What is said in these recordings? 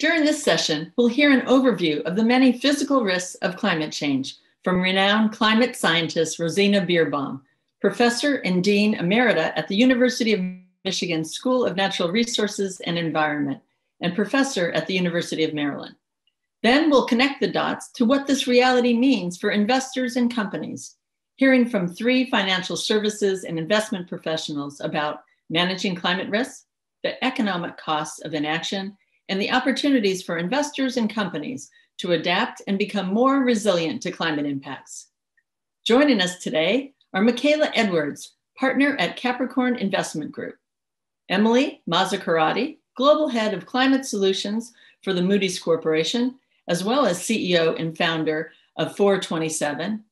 During this session, we'll hear an overview of the many physical risks of climate change from renowned climate scientist Rosina Bierbaum, professor and dean emerita at the University of Michigan School of Natural Resources and Environment, and professor at the University of Maryland. Then we'll connect the dots to what this reality means for investors and companies, hearing from three financial services and investment professionals about managing climate risks, the economic costs of inaction, and the opportunities for investors and companies to adapt and become more resilient to climate impacts. Joining us today are Michaela Edwards, partner at Capricorn Investment Group, Emily Mazzacurati, Global Head of Climate Solutions for the Moody's Corporation, as well as CEO and founder of 427,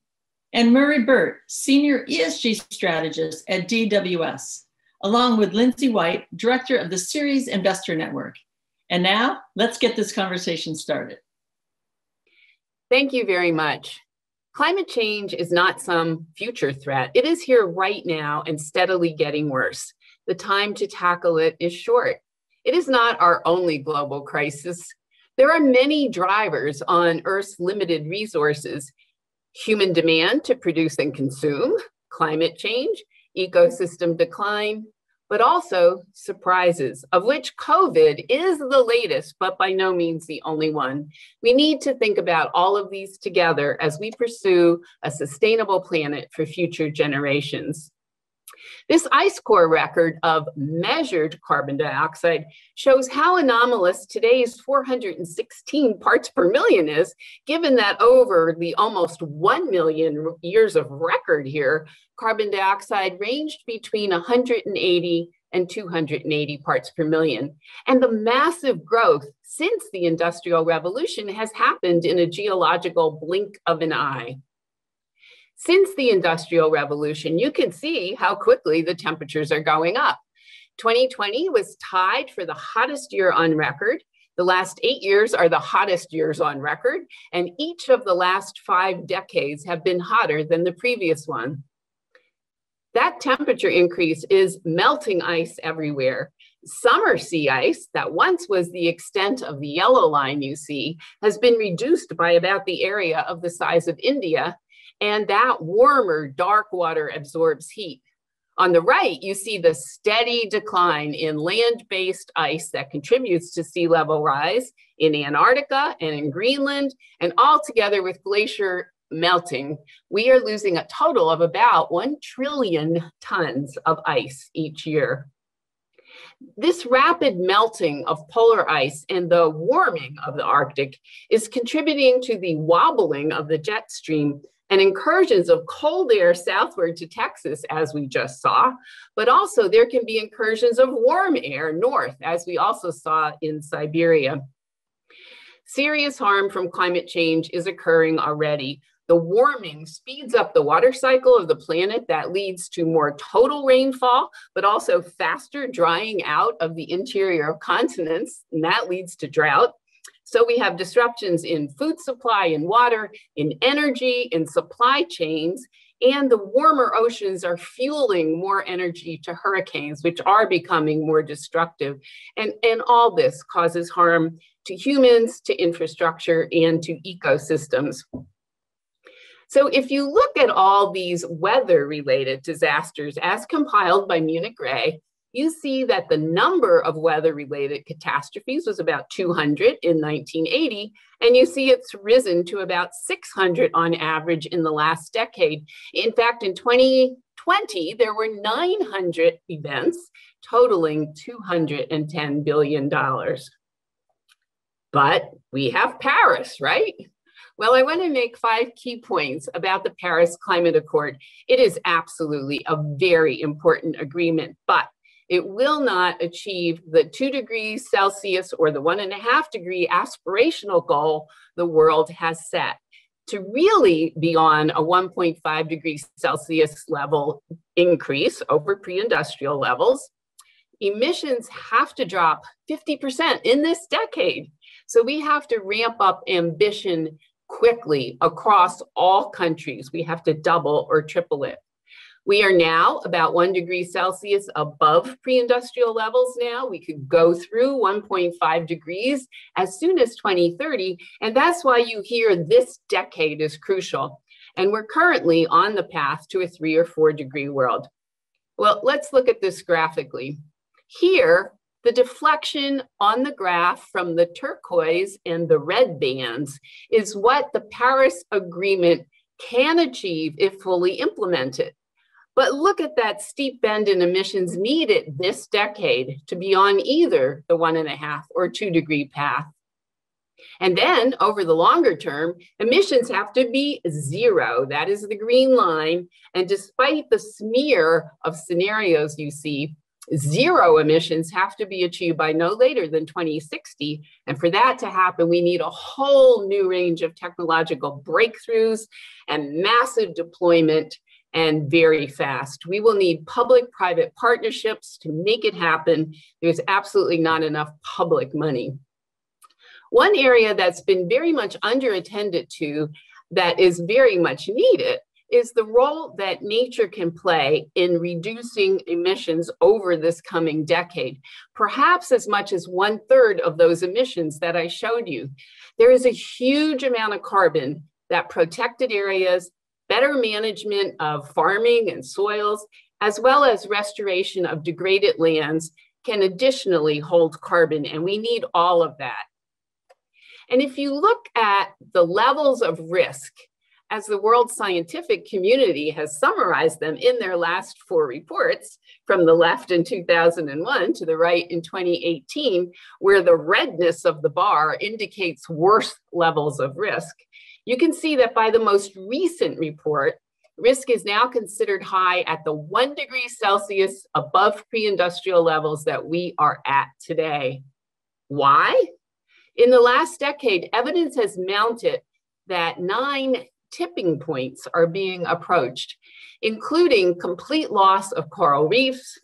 and Murray Birt, Senior ESG Strategist at DWS, along with Lindsay White, Director of the Ceres Investor Network. And now, let's get this conversation started. Thank you very much. Climate change is not some future threat. It is here right now and steadily getting worse. The time to tackle it is short. It is not our only global crisis. There are many drivers on Earth's limited resources human demand to produce and consume, climate change, ecosystem decline, but also surprises, of which COVID is the latest, but by no means the only one. We need to think about all of these together as we pursue a sustainable planet for future generations. This ice core record of measured carbon dioxide shows how anomalous today's 416 parts per million is, given that over the almost 1 million years of record here, carbon dioxide ranged between 180 and 280 parts per million. And the massive growth since the Industrial Revolution has happened in a geological blink of an eye. Since the Industrial Revolution, you can see how quickly the temperatures are going up. 2020 was tied for the hottest year on record. The last eight years are the hottest years on record, and each of the last five decades have been hotter than the previous one. That temperature increase is melting ice everywhere. Summer sea ice, that once was the extent of the yellow line you see, has been reduced by about the area of the size of India and that warmer dark water absorbs heat. On the right, you see the steady decline in land-based ice that contributes to sea level rise in Antarctica and in Greenland, and all together with glacier melting, we are losing a total of about 1 trillion tons of ice each year. This rapid melting of polar ice and the warming of the Arctic is contributing to the wobbling of the jet stream and incursions of cold air southward to Texas, as we just saw, but also there can be incursions of warm air north, as we also saw in Siberia. Serious harm from climate change is occurring already. The warming speeds up the water cycle of the planet that leads to more total rainfall, but also faster drying out of the interior of continents, and that leads to drought. So we have disruptions in food supply and water, in energy, in supply chains, and the warmer oceans are fueling more energy to hurricanes, which are becoming more destructive. And, and all this causes harm to humans, to infrastructure, and to ecosystems. So if you look at all these weather related disasters as compiled by Munich Re, you see that the number of weather related catastrophes was about 200 in 1980, and you see it's risen to about 600 on average in the last decade. In fact, in 2020, there were 900 events totaling $210 billion. But we have Paris, right? Well, I want to make five key points about the Paris Climate Accord. It is absolutely a very important agreement, but it will not achieve the two degrees Celsius or the one and a half degree aspirational goal the world has set. To really be on a 1.5 degrees Celsius level increase over pre industrial levels, emissions have to drop 50% in this decade. So we have to ramp up ambition quickly across all countries. We have to double or triple it. We are now about one degree Celsius above pre-industrial levels now. We could go through 1.5 degrees as soon as 2030. And that's why you hear this decade is crucial. And we're currently on the path to a three or four degree world. Well, let's look at this graphically. Here, the deflection on the graph from the turquoise and the red bands is what the Paris Agreement can achieve if fully implemented. But look at that steep bend in emissions needed this decade to be on either the one and a half or two degree path. And then over the longer term, emissions have to be zero. That is the green line. And despite the smear of scenarios you see, zero emissions have to be achieved by no later than 2060. And for that to happen, we need a whole new range of technological breakthroughs and massive deployment and very fast. We will need public private partnerships to make it happen. There's absolutely not enough public money. One area that's been very much underattended to that is very much needed is the role that nature can play in reducing emissions over this coming decade, perhaps as much as one third of those emissions that I showed you. There is a huge amount of carbon that protected areas, better management of farming and soils, as well as restoration of degraded lands can additionally hold carbon, and we need all of that. And if you look at the levels of risk as the world scientific community has summarized them in their last four reports, from the left in 2001 to the right in 2018, where the redness of the bar indicates worse levels of risk, you can see that by the most recent report, risk is now considered high at the one degree Celsius above pre-industrial levels that we are at today. Why? In the last decade, evidence has mounted that nine tipping points are being approached, including complete loss of coral reefs,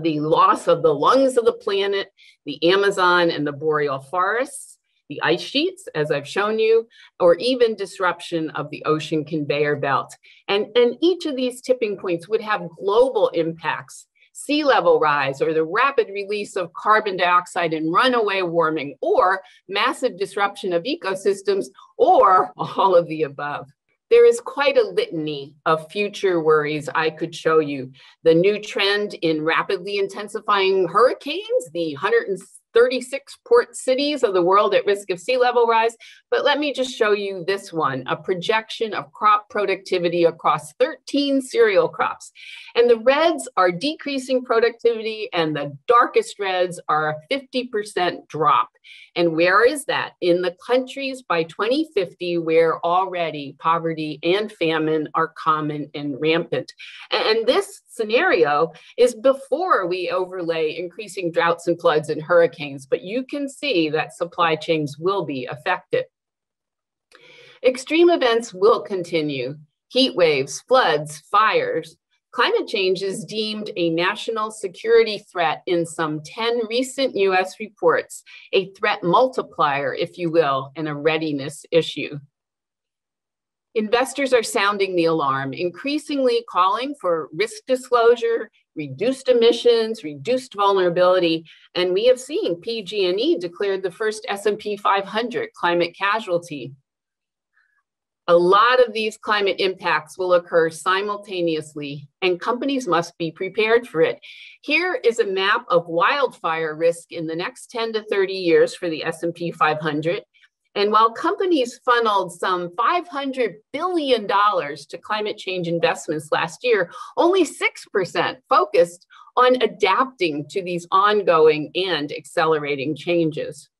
the loss of the lungs of the planet, the Amazon and the boreal forests, the ice sheets, as I've shown you, or even disruption of the ocean conveyor belt. And, and each of these tipping points would have global impacts sea level rise or the rapid release of carbon dioxide and runaway warming or massive disruption of ecosystems or all of the above. There is quite a litany of future worries I could show you. The new trend in rapidly intensifying hurricanes, the 100 36 port cities of the world at risk of sea level rise. But let me just show you this one, a projection of crop productivity across 13 cereal crops. And the reds are decreasing productivity and the darkest reds are a 50% drop. And where is that? In the countries by 2050 where already poverty and famine are common and rampant. And this scenario is before we overlay increasing droughts and floods and hurricanes, but you can see that supply chains will be affected. Extreme events will continue. Heat waves, floods, fires, Climate change is deemed a national security threat in some 10 recent US reports, a threat multiplier, if you will, and a readiness issue. Investors are sounding the alarm, increasingly calling for risk disclosure, reduced emissions, reduced vulnerability, and we have seen PG&E declared the first S&P 500 climate casualty. A lot of these climate impacts will occur simultaneously, and companies must be prepared for it. Here is a map of wildfire risk in the next 10 to 30 years for the S&P 500. And while companies funneled some $500 billion to climate change investments last year, only 6% focused on adapting to these ongoing and accelerating changes.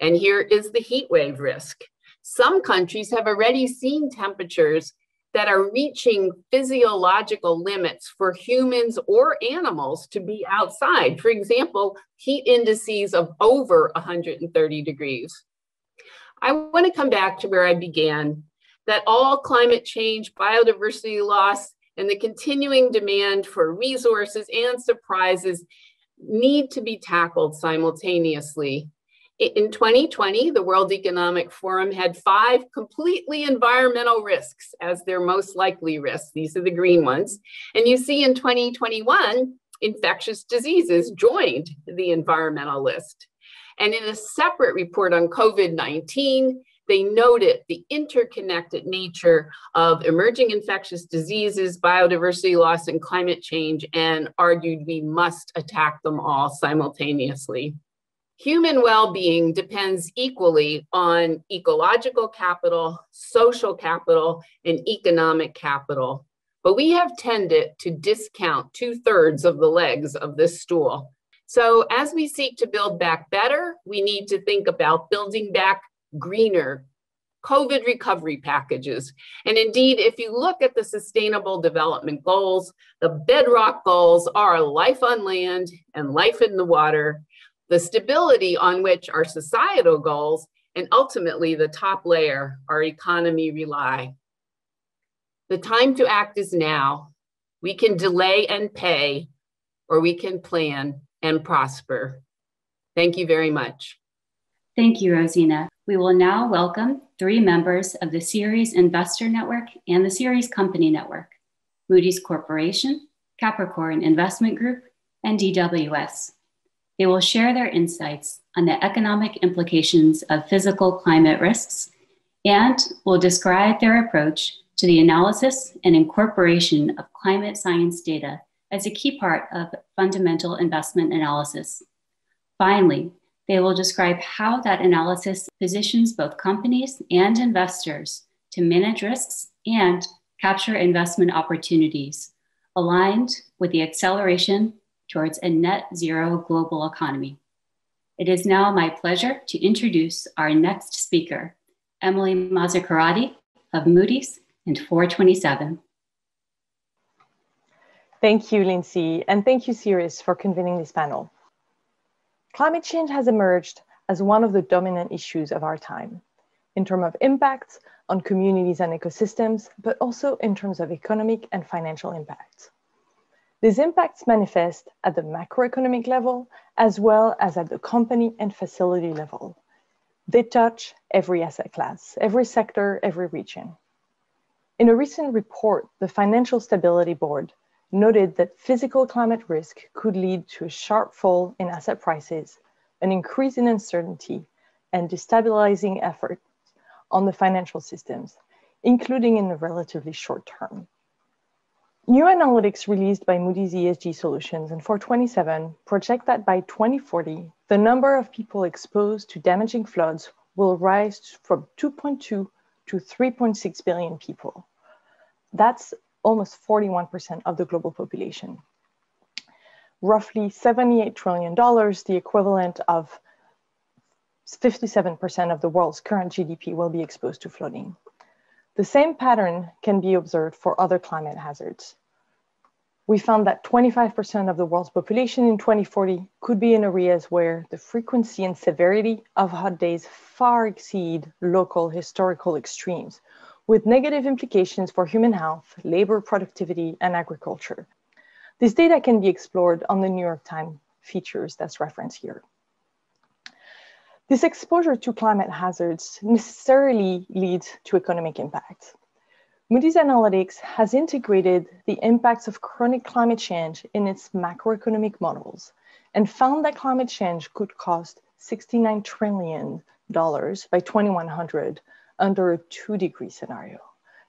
And here is the heat wave risk. Some countries have already seen temperatures that are reaching physiological limits for humans or animals to be outside. For example, heat indices of over 130 degrees. I want to come back to where I began that all climate change, biodiversity loss, and the continuing demand for resources and surprises need to be tackled simultaneously In 2020, the World Economic Forum had five completely environmental risks as their most likely risks. These are the green ones. And you see in 2021, infectious diseases joined the environmental list. And in a separate report on COVID 19, they noted the interconnected nature of emerging infectious diseases, biodiversity loss, and climate change, and argued we must attack them all simultaneously. Human well being depends equally on ecological capital, social capital, and economic capital. But we have tended to discount two thirds of the legs of this stool. So, as we seek to build back better, we need to think about building back greener, COVID recovery packages. And indeed, if you look at the Sustainable Development Goals, the bedrock goals are life on land and life in the water, the stability on which our societal goals, and ultimately the top layer, our economy rely. The time to act is now. We can delay and pay, or we can plan and prosper. Thank you very much. Thank you, Rosina. We will now welcome three members of the Ceres Investor Network and the Ceres Company Network Moody's Corporation, Capricorn Investment Group, and DWS. They will share their insights on the economic implications of physical climate risks and will describe their approach to the analysis and incorporation of climate science data as a key part of fundamental investment analysis. Finally, they will describe how that analysis positions both companies and investors to manage risks and capture investment opportunities aligned with the acceleration towards a net zero global economy. It is now my pleasure to introduce our next speaker, Emily Mazzacurati of Moody's and 427. Thank you, Lindsay, and thank you, Ceres, for convening this panel. Climate change has emerged as one of the dominant issues of our time in terms of impacts on communities and ecosystems, but also in terms of economic and financial impacts. These impacts manifest at the macroeconomic level as well as at the company and facility level. They touch every asset class, every sector, every region. In a recent report, the Financial Stability Board noted that physical climate risk could lead to a sharp fall in asset prices, an increase in uncertainty, and destabilizing efforts on the financial systems, including in the relatively short term. New analytics released by Moody's ESG Solutions and 427 project that by 2040, the number of people exposed to damaging floods will rise from 2.2 to 3.6 billion people. That's almost 41% of the global population. Roughly $78 trillion, the equivalent of 57% of the world's current GDP will be exposed to flooding. The same pattern can be observed for other climate hazards. We found that 25% of the world's population in 2040 could be in areas where the frequency and severity of hot days far exceed local historical extremes, with negative implications for human health, labor productivity, and agriculture. This data can be explored on the New York Times features that's referenced here. This exposure to climate hazards necessarily leads to economic impact. Moody's Analytics has integrated the impacts of chronic climate change in its macroeconomic models and found that climate change could cost $69 trillion by 2100 under a two degree scenario,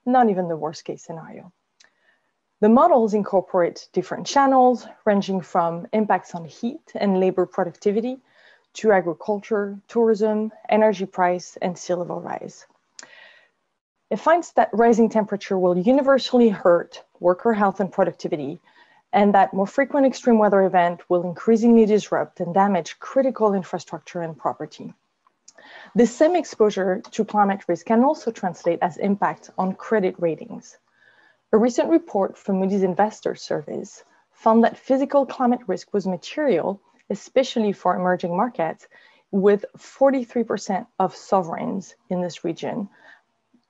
not even the worst case scenario. The models incorporate different channels ranging from impacts on heat and labor productivity to agriculture, tourism, energy price, and sea level rise. It finds that rising temperature will universally hurt worker health and productivity, and that more frequent extreme weather event will increasingly disrupt and damage critical infrastructure and property. The same exposure to climate risk can also translate as impact on credit ratings. A recent report from Moody's Investor Service found that physical climate risk was material, especially for emerging markets, with 43% of sovereigns in this region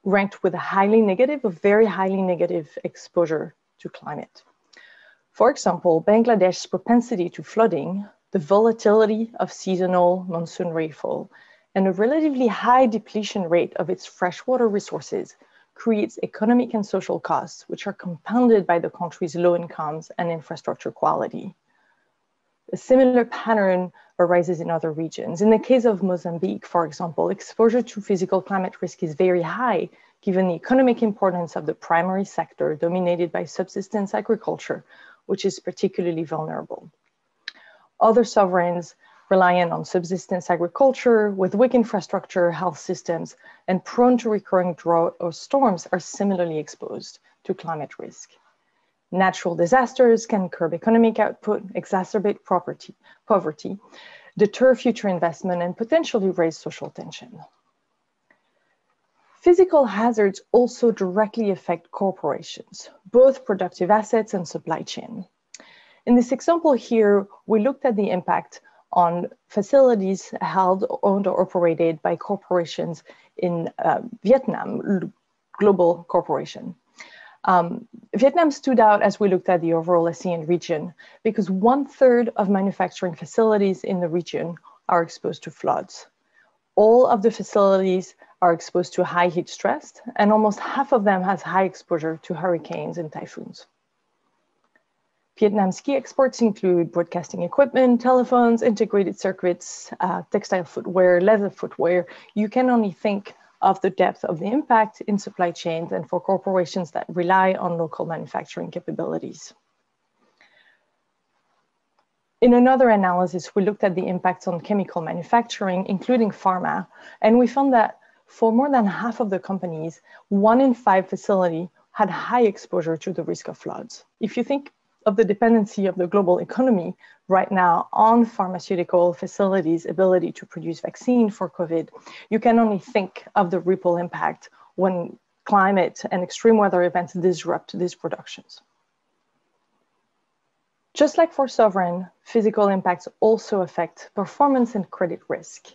ranked with a highly negative or very highly negative exposure to climate. For example, Bangladesh's propensity to flooding the volatility of seasonal monsoon rainfall, and a relatively high depletion rate of its freshwater resources creates economic and social costs, which are compounded by the country's low incomes and infrastructure quality. A similar pattern arises in other regions. In the case of Mozambique, for example, exposure to physical climate risk is very high given the economic importance of the primary sector dominated by subsistence agriculture, which is particularly vulnerable. Other sovereigns reliant on subsistence agriculture with weak infrastructure, health systems, and prone to recurring drought or storms are similarly exposed to climate risk. Natural disasters can curb economic output, exacerbate property, poverty, deter future investment, and potentially raise social tension. Physical hazards also directly affect corporations, both productive assets and supply chain. In this example here, we looked at the impact on facilities held, owned, or operated by corporations in uh, Vietnam, global corporation. Um, Vietnam stood out as we looked at the overall ASEAN region because one third of manufacturing facilities in the region are exposed to floods. All of the facilities are exposed to high heat stress, and almost half of them has high exposure to hurricanes and typhoons. Vietnam's key exports include broadcasting equipment, telephones, integrated circuits, uh, textile footwear, leather footwear. You can only think of the depth of the impact in supply chains and for corporations that rely on local manufacturing capabilities. In another analysis, we looked at the impacts on chemical manufacturing, including pharma, and we found that for more than half of the companies, one in five facility had high exposure to the risk of floods. If you think of the dependency of the global economy right now on pharmaceutical facilities' ability to produce vaccine for COVID, you can only think of the ripple impact when climate and extreme weather events disrupt these productions. Just like for sovereign, physical impacts also affect performance and credit risk.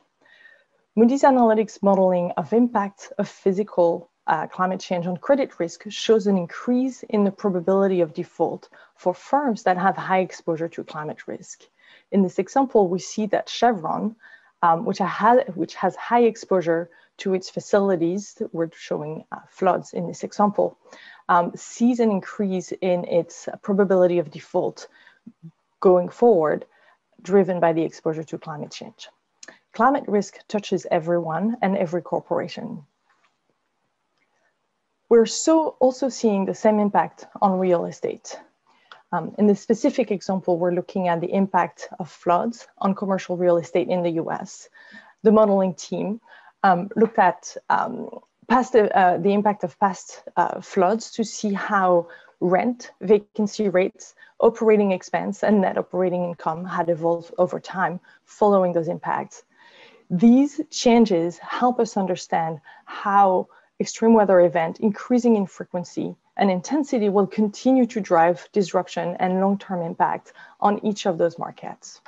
Moody's Analytics modeling of impact of physical uh, climate change on credit risk shows an increase in the probability of default for firms that have high exposure to climate risk. In this example, we see that Chevron, um, which, which, has high exposure to its facilities, we're showing uh, floods in this example, um, sees an increase in its probability of default going forward, driven by the exposure to climate change. Climate risk touches everyone and every corporation. We're so also seeing the same impact on real estate. Um, in this specific example, we're looking at the impact of floods on commercial real estate in the US. The modeling team um, looked at um, past, uh, the impact of past uh, floods to see how rent, vacancy rates, operating expense, and net operating income had evolved over time following those impacts. These changes help us understand how extreme weather event increasing in frequency and intensity will continue to drive disruption and long-term impact on each of those markets.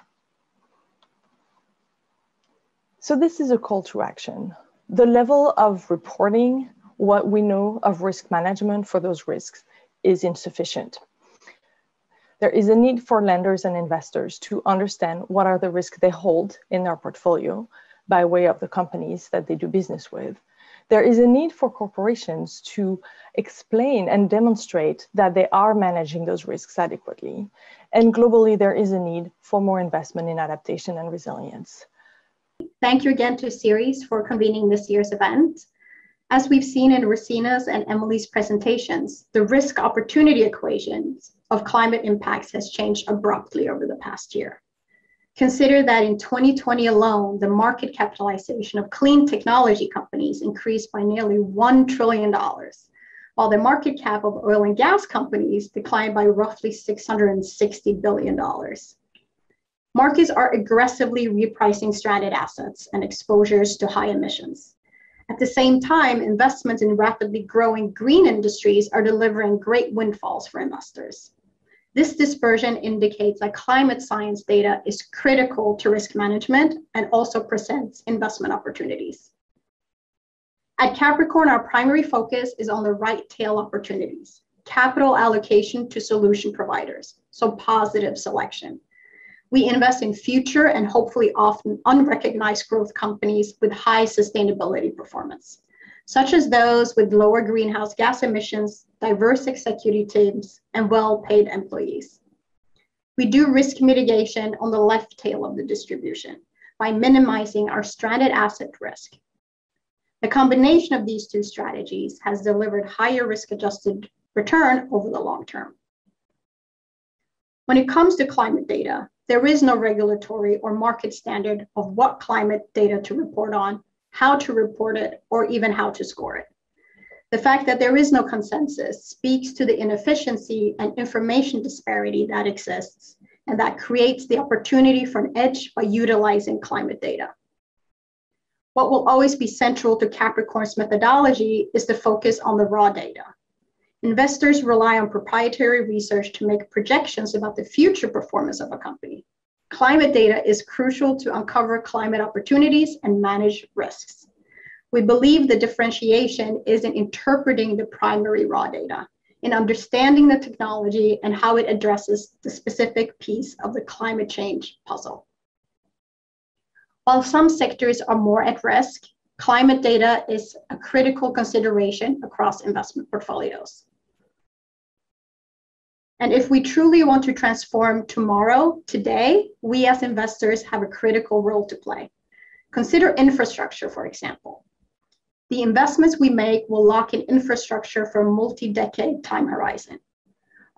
So this is a call to action. The level of reporting what we know of risk management for those risks is insufficient. There is a need for lenders and investors to understand what are the risks they hold in their portfolio by way of the companies that they do business with there is a need for corporations to explain and demonstrate that they are managing those risks adequately. And globally, there is a need for more investment in adaptation and resilience. Thank you again to Ceres for convening this year's event. As we've seen in Rosina's and Emily's presentations, the risk opportunity equations of climate impacts has changed abruptly over the past year. Consider that in 2020 alone, the market capitalization of clean technology companies increased by nearly $1 trillion, while the market cap of oil and gas companies declined by roughly $660 billion. Markets are aggressively repricing stranded assets and exposures to high emissions. At the same time, investments in rapidly growing green industries are delivering great windfalls for investors. This dispersion indicates that climate science data is critical to risk management and also presents investment opportunities. At Capricorn, our primary focus is on the right tail opportunities, capital allocation to solution providers, so positive selection. We invest in future and hopefully often unrecognized growth companies with high sustainability performance, such as those with lower greenhouse gas emissions, diverse executive teams, and well paid employees. We do risk mitigation on the left tail of the distribution by minimizing our stranded asset risk. The combination of these two strategies has delivered higher risk adjusted return over the long term. When it comes to climate data, there is no regulatory or market standard of what climate data to report on, how to report it, or even how to score it. The fact that there is no consensus speaks to the inefficiency and information disparity that exists, and that creates the opportunity for an edge by utilizing climate data. What will always be central to Capricorn's methodology is the focus on the raw data. Investors rely on proprietary research to make projections about the future performance of a company. Climate data is crucial to uncover climate opportunities and manage risks. We believe the differentiation is in interpreting the primary raw data, in understanding the technology and how it addresses the specific piece of the climate change puzzle. While some sectors are more at risk, climate data is a critical consideration across investment portfolios. And if we truly want to transform tomorrow, today, we as investors have a critical role to play. Consider infrastructure, for example. The investments we make will lock in infrastructure for a multi decade time horizon.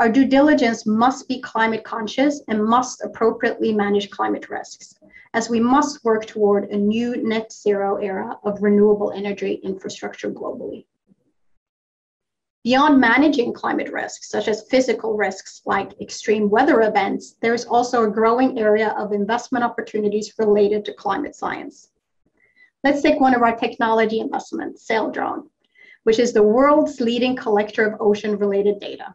Our due diligence must be climate conscious and must appropriately manage climate risks, as we must work toward a new net zero era of renewable energy infrastructure globally. Beyond managing climate risks, such as physical risks like extreme weather events, there is also a growing area of investment opportunities related to climate science. Let's take one of our technology investments, Saildrone, which is the world's leading collector of ocean related data.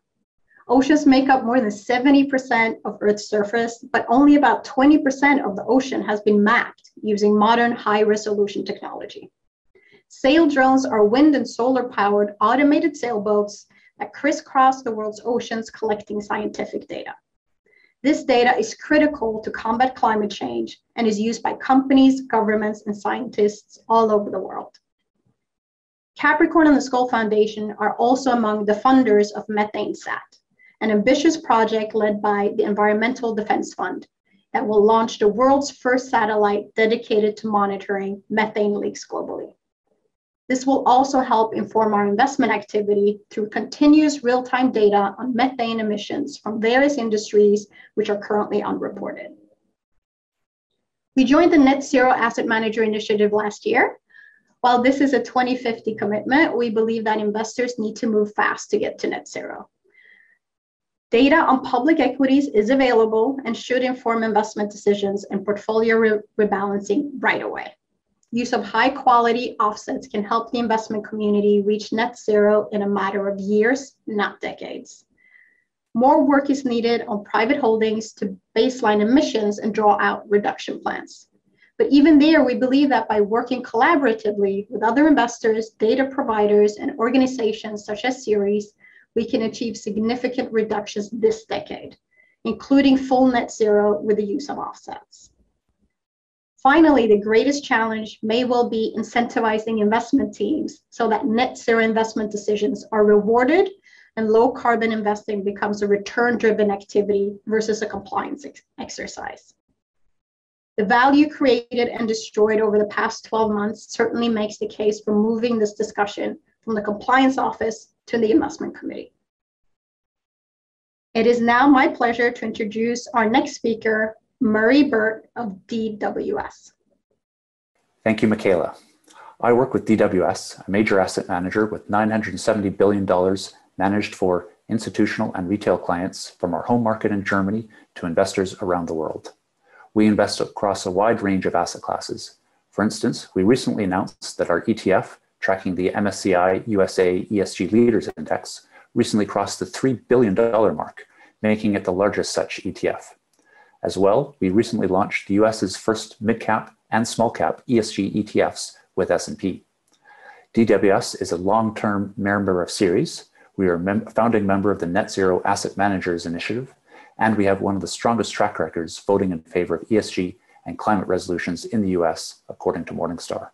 Oceans make up more than 70% of Earth's surface, but only about 20% of the ocean has been mapped using modern high resolution technology. Saildrones are wind and solar powered automated sailboats that crisscross the world's oceans collecting scientific data. This data is critical to combat climate change and is used by companies, governments, and scientists all over the world. Capricorn and the Skoll Foundation are also among the funders of MethaneSat, an ambitious project led by the Environmental Defense Fund that will launch the world's first satellite dedicated to monitoring methane leaks globally. This will also help inform our investment activity through continuous real-time data on methane emissions from various industries which are currently unreported. We joined the Net Zero Asset Manager Initiative last year. While this is a 2050 commitment, we believe that investors need to move fast to get to net zero. Data on public equities is available and should inform investment decisions and portfolio re rebalancing right away use of high quality offsets can help the investment community reach net zero in a matter of years, not decades. More work is needed on private holdings to baseline emissions and draw out reduction plans. But even there, we believe that by working collaboratively with other investors, data providers, and organizations such as Ceres, we can achieve significant reductions this decade, including full net zero with the use of offsets. Finally, the greatest challenge may well be incentivizing investment teams so that net zero investment decisions are rewarded and low carbon investing becomes a return driven activity versus a compliance ex exercise. The value created and destroyed over the past 12 months certainly makes the case for moving this discussion from the compliance office to the investment committee. It is now my pleasure to introduce our next speaker, Murray Birt of DWS. Thank you, Michaela. I work with DWS, a major asset manager with $970 billion managed for institutional and retail clients from our home market in Germany to investors around the world. We invest across a wide range of asset classes. For instance, we recently announced that our ETF, tracking the MSCI USA ESG Leaders Index, recently crossed the $3 billion mark, making it the largest such ETF. As well, we recently launched the US's first mid-cap and small-cap ESG ETFs with S&P. DWS is a long-term member of Ceres. We are a mem founding member of the Net Zero Asset Managers Initiative, and we have one of the strongest track records voting in favor of ESG and climate resolutions in the US, according to Morningstar.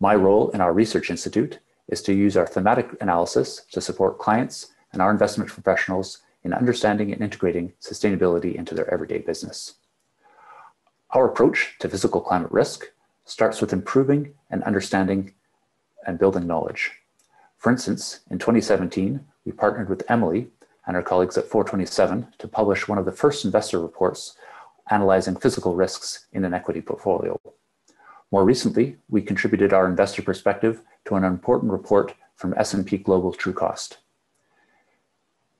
My role in our research institute is to use our thematic analysis to support clients and our investment professionals in understanding and integrating sustainability into their everyday business. Our approach to physical climate risk starts with improving and understanding and building knowledge. For instance, in 2017, we partnered with Emily and our colleagues at 427 to publish one of the first investor reports analyzing physical risks in an equity portfolio. More recently, we contributed our investor perspective to an important report from S&P Global Trucost.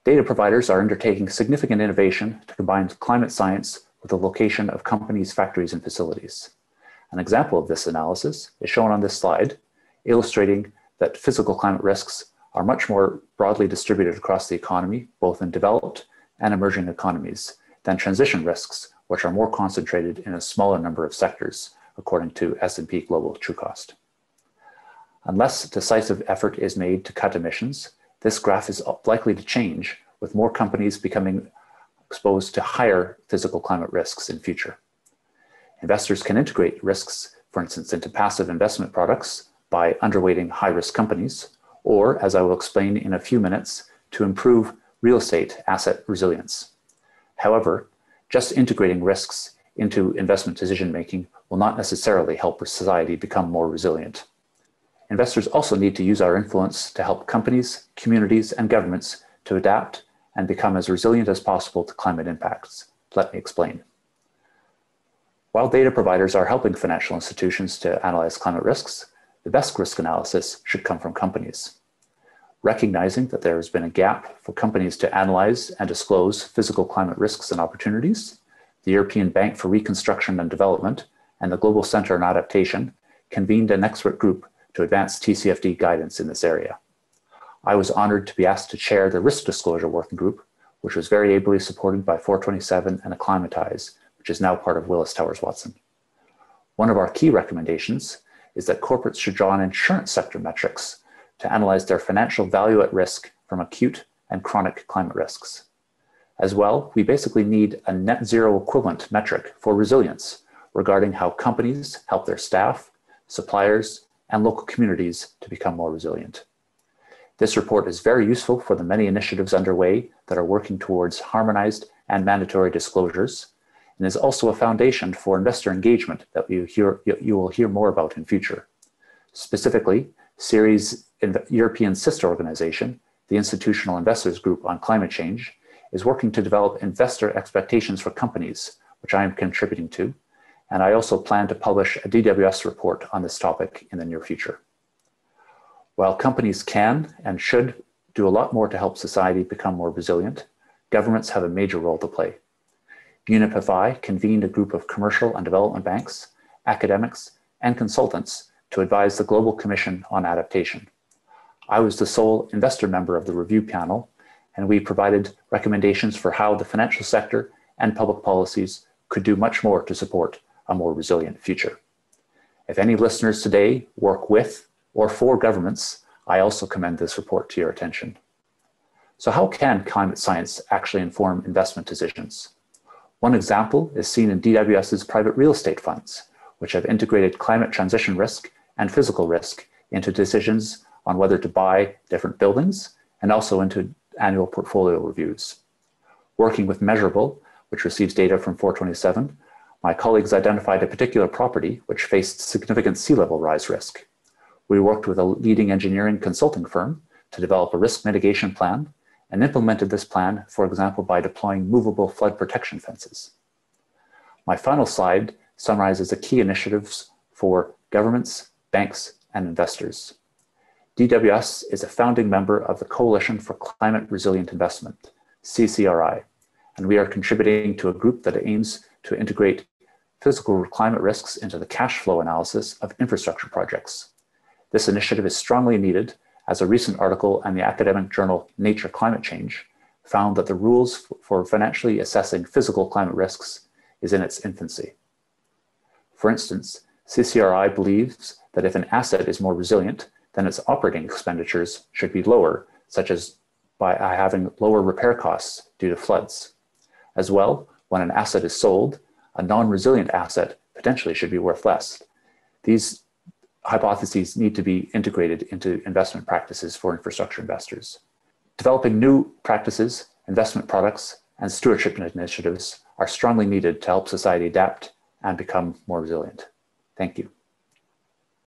Data providers are undertaking significant innovation to combine climate science with the location of companies, factories, and facilities. An example of this analysis is shown on this slide, illustrating that physical climate risks are much more broadly distributed across the economy, both in developed and emerging economies, than transition risks, which are more concentrated in a smaller number of sectors, according to S&P Global Trucost. Unless decisive effort is made to cut emissions, this graph is likely to change with more companies becoming exposed to higher physical climate risks in future. Investors can integrate risks, for instance, into passive investment products by underweighting high risk companies, or as I will explain in a few minutes, to improve real estate asset resilience. However, just integrating risks into investment decision making will not necessarily help society become more resilient. Investors also need to use our influence to help companies, communities, and governments to adapt and become as resilient as possible to climate impacts. Let me explain. While data providers are helping financial institutions to analyze climate risks, the best risk analysis should come from companies. Recognizing that there has been a gap for companies to analyze and disclose physical climate risks and opportunities, the European Bank for Reconstruction and Development and the Global Center on Adaptation convened an expert group to advance TCFD guidance in this area. I was honored to be asked to chair the Risk Disclosure Working Group, which was very ably supported by 427 and Acclimatize, which is now part of Willis Towers Watson. One of our key recommendations is that corporates should draw on insurance sector metrics to analyze their financial value at risk from acute and chronic climate risks. As well, we basically need a net zero equivalent metric for resilience regarding how companies help their staff, suppliers, and local communities to become more resilient. This report is very useful for the many initiatives underway that are working towards harmonized and mandatory disclosures, and is also a foundation for investor engagement that you, hear, you will hear more about in future. Specifically, Ceres' European sister organization, the Institutional Investors Group on Climate Change, is working to develop investor expectations for companies, which I am contributing to, and I also plan to publish a DWS report on this topic in the near future. While companies can and should do a lot more to help society become more resilient, governments have a major role to play. UNEP-FI convened a group of commercial and development banks, academics, and consultants to advise the Global Commission on Adaptation. I was the sole investor member of the review panel, and we provided recommendations for how the financial sector and public policies could do much more to support a more resilient future. If any listeners today work with or for governments, I also commend this report to your attention. So how can climate science actually inform investment decisions? One example is seen in DWS's private real estate funds, which have integrated climate transition risk and physical risk into decisions on whether to buy different buildings and also into annual portfolio reviews. Working with Measurabl, which receives data from 427, my colleagues identified a particular property which faced significant sea level rise risk. We worked with a leading engineering consulting firm to develop a risk mitigation plan and implemented this plan, for example, by deploying movable flood protection fences. My final slide summarizes the key initiatives for governments, banks, and investors. DWS is a founding member of the Coalition for Climate Resilient Investment, CCRI, and we are contributing to a group that aims to integrate physical climate risks into the cash flow analysis of infrastructure projects. This initiative is strongly needed as a recent article in the academic journal Nature Climate Change found that the rules for financially assessing physical climate risks is in its infancy. For instance, CCRI believes that if an asset is more resilient, then its operating expenditures should be lower, such as by having lower repair costs due to floods. As well, when an asset is sold, a non-resilient asset potentially should be worth less. These hypotheses need to be integrated into investment practices for infrastructure investors. Developing new practices, investment products, and stewardship initiatives are strongly needed to help society adapt and become more resilient. Thank you.